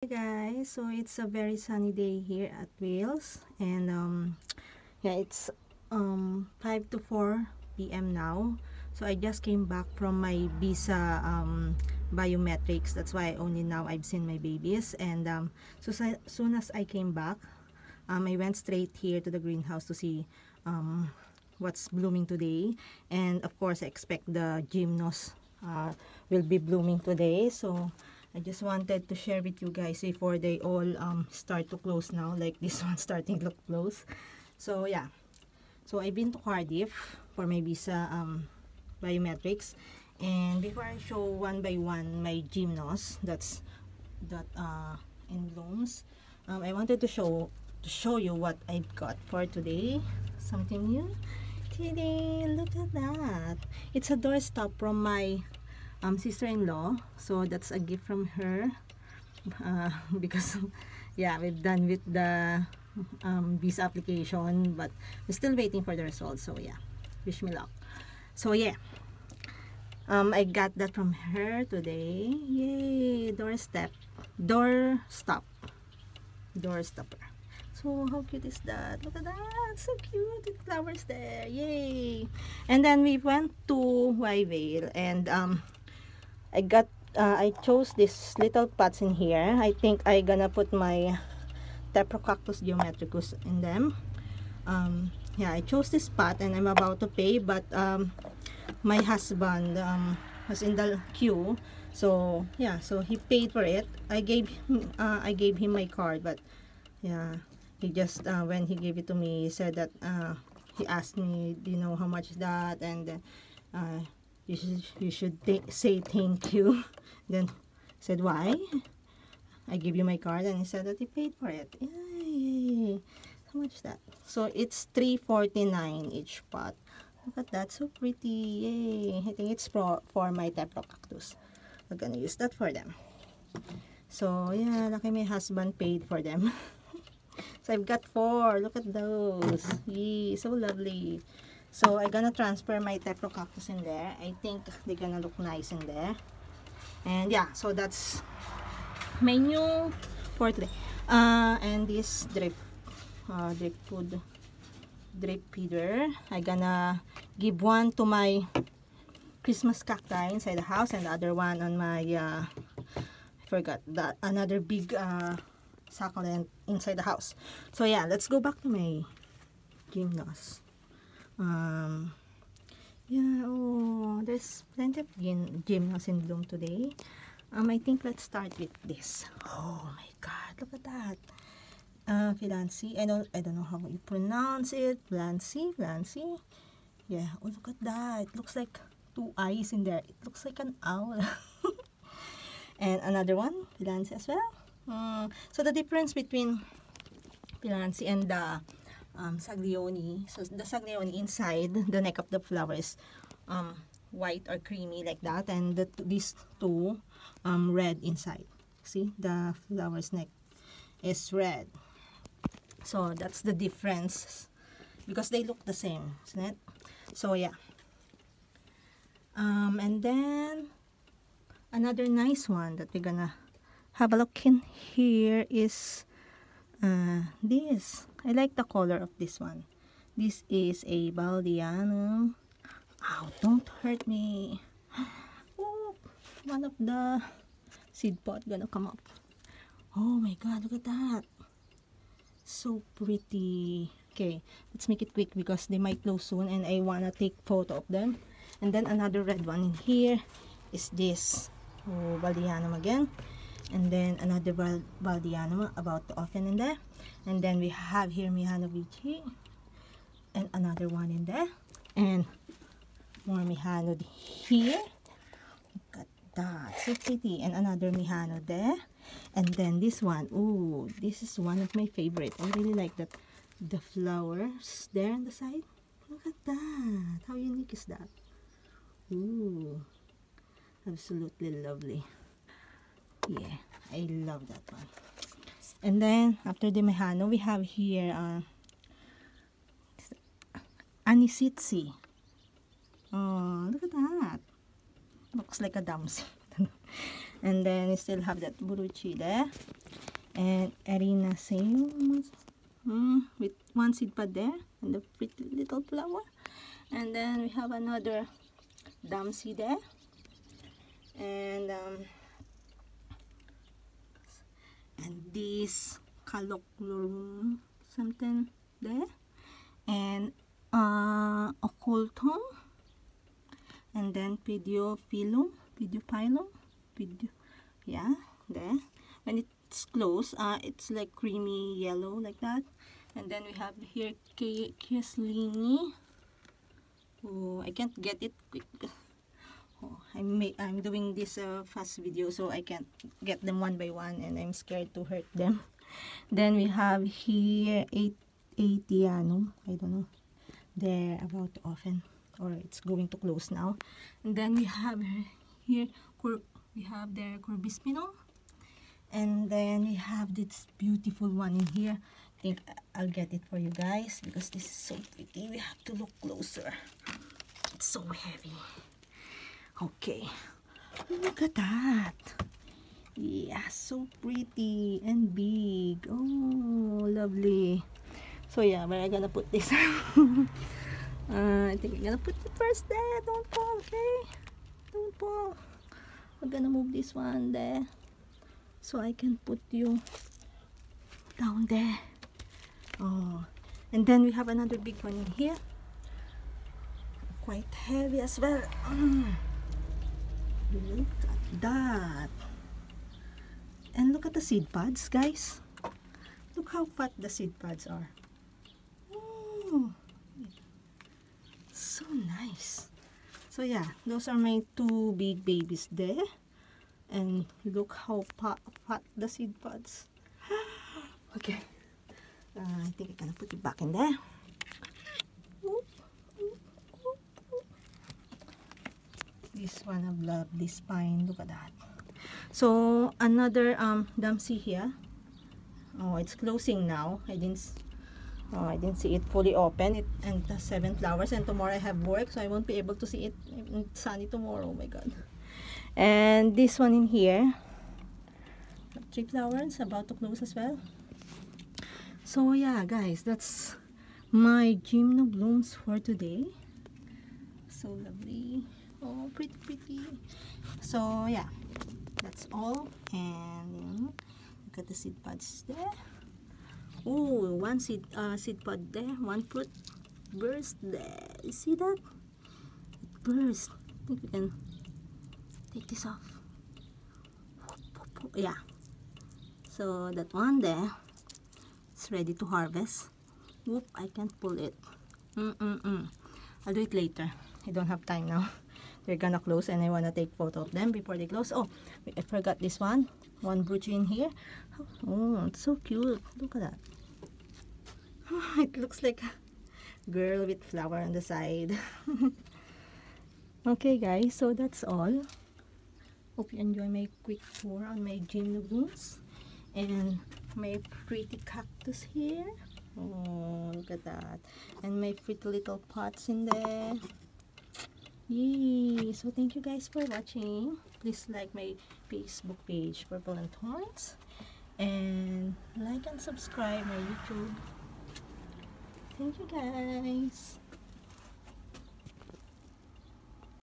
Hey guys, so it's a very sunny day here at Wales and um yeah, it's um 5 to 4 p.m. now. So I just came back from my visa um biometrics. That's why only now I've seen my babies and um so soon as I came back, um I went straight here to the greenhouse to see um what's blooming today and of course I expect the gymnos uh, will be blooming today. So I just wanted to share with you guys before they all um, start to close now like this one starting to close. So yeah. So I've been to Cardiff for my visa um, biometrics. And before I show one by one my gymnos that's that uh, in blooms um, I wanted to show to show you what I've got for today. Something new? Today, look at that. It's a doorstop from my um, sister-in-law. So that's a gift from her uh, because yeah we've done with the um, visa application but we're still waiting for the results. So yeah wish me luck. So yeah. Um, I got that from her today. Yay doorstep door stop door stopper. So how cute is that? Look at that so cute flowers there. Yay. And then we went to Wyevale and um I got uh, I chose these little pots in here. I think I gonna put my Tephrocactus geometricus in them. Um, yeah I chose this pot and I'm about to pay but um, my husband um, was in the queue. So yeah so he paid for it. I gave him, uh, I gave him my card but yeah he just uh, when he gave it to me he said that uh, he asked me do you know how much is that? And uh, you should, you should say thank you. Then said why? I give you my card and he said that he paid for it. Yay! How much is that? So it's 349 each pot. Look at that so pretty. Yay! I think it's for, for my Tephrocactus I'm gonna use that for them. So yeah lucky my husband paid for them. So I've got four. Look at those. Yay! So lovely so I'm gonna transfer my Tephrocactus in there. I think they're gonna look nice in there. And yeah, so that's menu for today. Uh, and this drip, uh, drip food, drip feeder. I'm gonna give one to my Christmas cacti inside the house and the other one on my, uh, I forgot that, another big uh, succulent inside the house. So yeah, let's go back to my gymnos um, yeah oh there's plenty of gym in bloom today. Um I think let's start with this. Oh my god look at that. Uh Filancy I don't I don't know how you pronounce it. Flancy Flancy yeah oh look at that. It looks like two eyes in there. It looks like an owl. And another one Filancy as well. Um, so the difference between Filancy and the um, saglioni. So the saglioni inside the neck of the flower is um, white or creamy like that, and the, these two um, red inside. See the flower's neck is red. So that's the difference because they look the same, isn't it? So yeah. Um, and then another nice one that we're gonna have a look in here is uh, this I like the color of this one. This is a Baldianum ow don't hurt me. Oh, one of the seed pod gonna come up. Oh my god look at that. So pretty. Okay let's make it quick because they might close soon and I wanna take photo of them. And then another red one in here is this. Oh, Baldianum again and then another Baldianum about to open in there. And then we have here Mihanovichii and another one in there. And more Mihano here. Look at that so pretty. And another Mihano there. And then this one oh this is one of my favorite. I really like that the flowers there on the side. Look at that how unique is that? Ooh, absolutely lovely yeah I love that one. And then after the mehano we have here uh, anisitsii. Oh look at that. Looks like a damsel and then we still have that buruchi there And Erinacea mm, with one seed pod there and the pretty little flower. And then we have another Damsi there. And um, and this Calochlorum something there. And uh, Occultum. And then Pediophyllum. Pediophyllum. Pedio, yeah, there. When it's closed, uh, it's like creamy yellow like that. And then we have here Kieslini. Oh, I can't get it quick. I'm, I'm doing this uh, fast video so I can't get them one by one and I'm scared to hurt them. Then we have here 8 Atianum. I don't know. They're about to open or it's going to close now. And then we have here we have their Corbispinum. And then we have this beautiful one in here. I think I'll get it for you guys because this is so pretty. We have to look closer. It's so heavy. Okay. Look at that. Yeah, so pretty and big. Oh, lovely. So yeah, where I gonna put this? uh, I think I'm gonna put it first there. Don't fall, okay? Don't fall. I'm gonna move this one there. So I can put you down there. Oh, and then we have another big one in here. Quite heavy as well. Mm. Look at that. And look at the seed pods, guys. Look how fat the seed pods are. So nice. So yeah, those are my two big babies there. And look how fat the seed pods. okay. Uh, I think I'm gonna put it back in there. This one have lovely spine look at that. So another um Damsi here. Oh it's closing now. I didn't oh I didn't see it fully open. It and the seven flowers and tomorrow I have work so I won't be able to see it it's sunny tomorrow. Oh my god. And this one in here. Three flowers about to close as well. So yeah guys that's my gymnoblooms for today. So lovely oh pretty pretty. So yeah that's all. And look at the seed pods there. Oh one seed uh, seed pod there. One fruit burst there. You see that? It burst. I think we can take this off. Yeah. So that one there it's ready to harvest. Whoop I can't pull it. Mm -mm -mm. I'll do it later. I don't have time now they're gonna close and I wanna take photo of them before they close. Oh, I forgot this one. One brooch in here. Oh, it's so cute. Look at that. it looks like a girl with flower on the side. okay guys, so that's all. Hope you enjoy my quick tour on my gymnoblooms and my pretty cactus here. Oh, look at that. And my pretty little pots in there. Yay! So thank you guys for watching. Please like my Facebook page, Purple and Thorns. And like and subscribe my YouTube. Thank you guys.